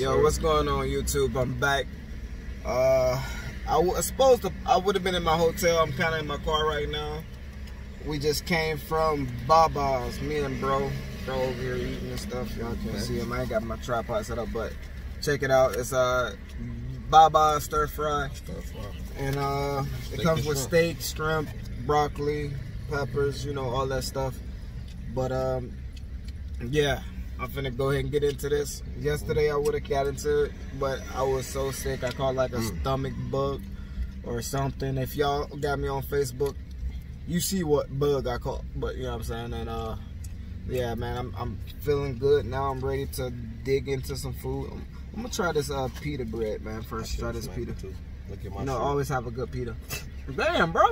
Yo, what's going on YouTube? I'm back. Uh, I was supposed to. I would have been in my hotel. I'm kind of in my car right now. We just came from Baba's. Me and bro, bro over here eating and stuff. Y'all can see him. I ain't got my tripod set up, but check it out. It's uh Baba stir fry, Stir fry. and uh, it comes with shrimp. steak, shrimp, broccoli, peppers. You know all that stuff. But um, yeah. I'm finna go ahead and get into this. Yesterday I would have got into it, but I was so sick. I caught like a Mm. stomach bug or something. If y'all got me on Facebook, you see what bug I caught. But you know what I'm saying? And uh yeah, man, I'm I'm feeling good now. I'm ready to dig into some food. I'm, I'm gonna try this uh pita bread, man. First, try this pita. Too. Look at my You know, shirt. always have a good pita. Damn, bro.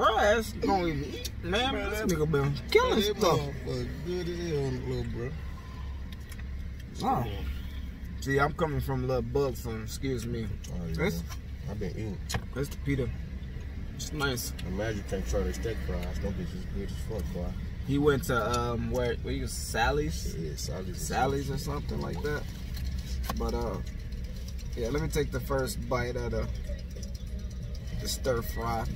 Bro, that's gonna even eat, man. Man, This nigga been killing That stuff. Good as hell, little bro. Oh. See, I'm coming from Little Buxton, excuse me. Oh, yeah. That's I've been eating. that's the pita. It's nice. Imagine you can't try the steak fries. Them bitches good as fuck, boy. He went to um where where you Sally's, Yeah, Sally's. Sally's or something like that. But uh, yeah. Let me take the first bite of the the stir fry.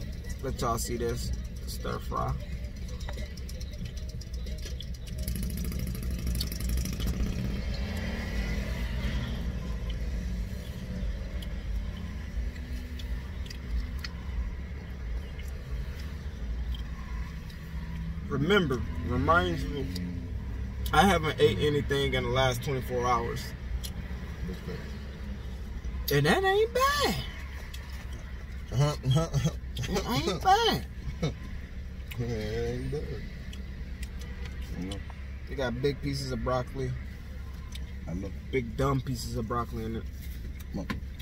Let y'all see this stir fry. Remember, reminds you, I haven't ate anything in the last 24 hours. And that ain't bad. Uh-huh. It ain't bad. Yeah, ain't bad. You got big pieces of broccoli, I know. big dumb pieces of broccoli in it.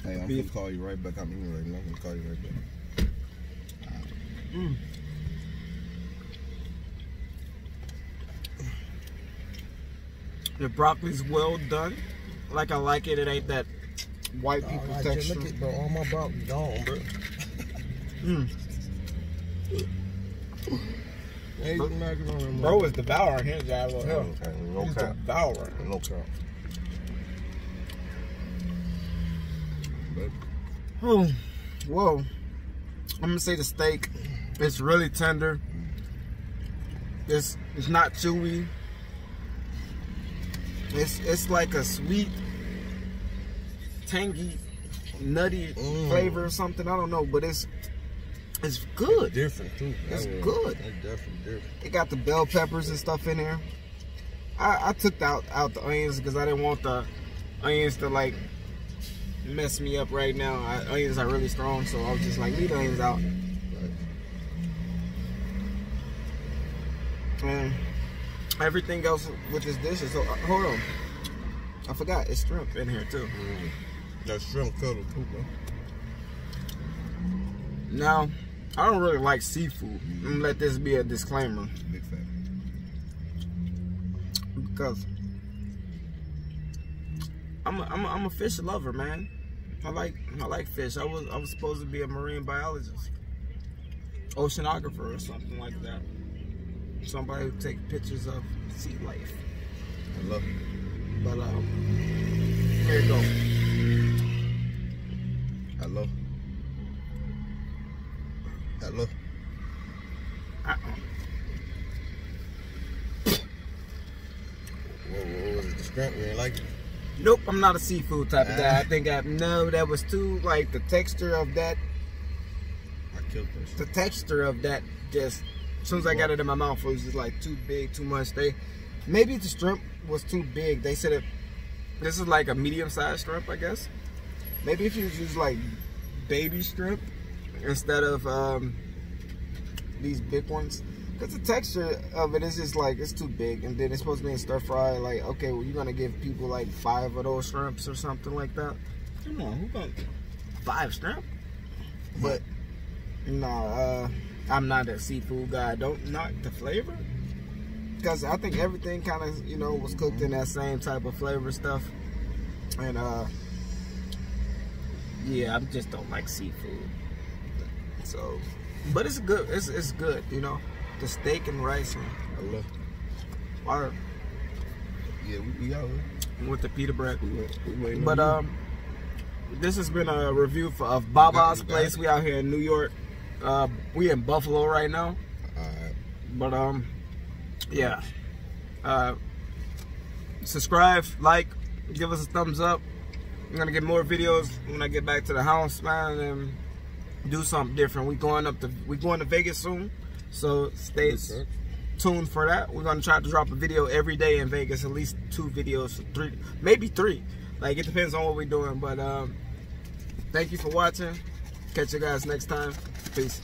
Hey, I'm Beef. gonna call you right back. I'm here right now. I'm gonna call you right back. Mm. The broccoli's well done. Like I like it. It ain't that white people Alright, texture. Look at bro. All my broccoli gone, bro. Mm. Bro- you knocking on him, Bro is devouring his job. No, Hell, no he's cap. devouring. No cap. Oh, whoa. I'm gonna say the steak. It's really tender. It's it's not chewy. It's it's like a sweet, tangy, nutty Mm. flavor or something. I don't know, but it's it's good. different too. It's That good. That's definitely different. It got the bell peppers and stuff in there. I, I took out out the onions because I didn't want the onions to like mess me up right now. I, onions are really strong, so I was just like leave the onions out. And everything else with this dish is so uh, hold on. I forgot it's shrimp in here too. Mm. That shrimp color too, bro. Now, I don't really like seafood. I'm gonna let this be a disclaimer Big because I'm a, I'm a, I'm a fish lover, man. I like I like fish. I was I was supposed to be a marine biologist, oceanographer or something like that. Somebody who take pictures of sea life. I love it. But um, here you go. Hello. Uh-uh. What, what was it? The shrimp? You ain't like it? Nope, I'm not a seafood type of guy. I think I no, that was too like the texture of that. I killed that The texture of that just as soon as I got it in my mouth, it was just like too big, too much. They maybe the shrimp was too big. They said it. This is like a medium-sized shrimp, I guess. Maybe if you use like baby shrimp instead of um, these big ones, because the texture of it is just like it's too big, and then it's supposed to be in stir fry. Like, okay, well, you're gonna give people like five of those shrimps or something like that. Come on, who got five shrimp? But no, uh, I'm not a seafood guy. Don't knock the flavor, because I think everything kind of you know was cooked in that same type of flavor stuff, and uh, yeah, I just don't like seafood. So, but it's good. It's it's good. You know, the steak and rice and Hello. are Yeah, we, we out with the pita bread. We we But um, this has been a review for, of Baba's it. place. We out here in New York. Uh, we in Buffalo right now. But um, yeah. Uh, subscribe, like, give us a thumbs up. I'm gonna get more videos when I get back to the house, man, and do something different. We going up to we going to Vegas soon, so stay tuned for that. We're gonna try to drop a video every day in Vegas, at least two videos, three, maybe three. Like it depends on what we're doing. But um, thank you for watching. Catch you guys next time. Peace.